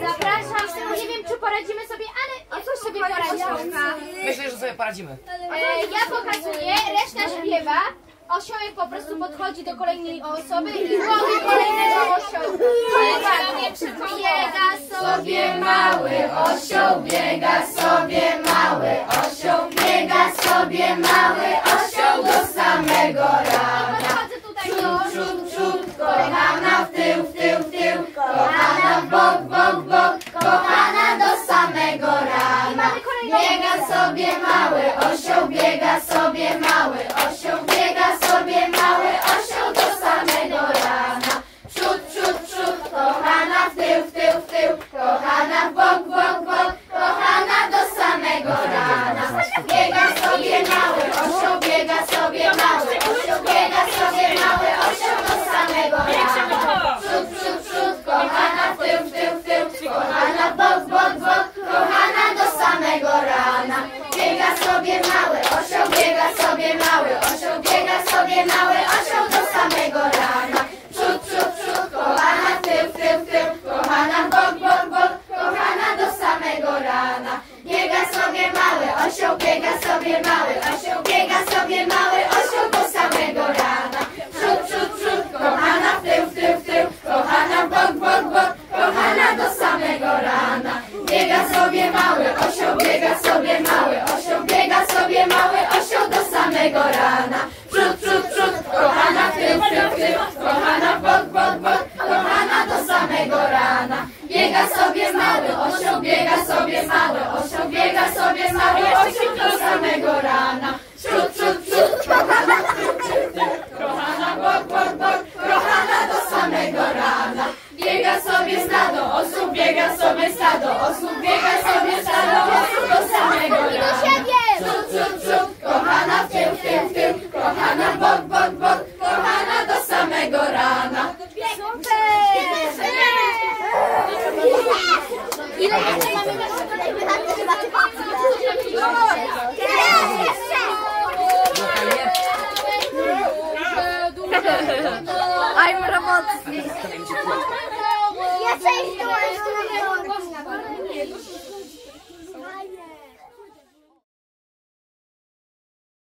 Zapraszam, nie wiem czy poradzimy sobie, ale jakoś sobie poradzimy. Myślę, że sobie poradzimy. E, ja pokazuję, reszta śpiewa. Osiołek po prostu podchodzi do kolejnej osoby i łowi kolejnego osiołka. Biega sobie mały osioł, biega Biega sobie mały osioł, biega sobie mały sobie mały osioł, biega sobie mały osioł do samego rana. Przód, przód, przód, kochana w tył, w tył, w tył, kochana w bok, bok, bok, kochana do samego rana. Biega sobie mały sobie stado osób, biega sobie stado osób, biega sobie stado osób do samego rana. Przód, przód, przód, kochana w tył, w tył, w tył, kochana bok, bok, bok, kochana do samego rana. Ile jeszcze mamy Fajnie. I'm robot.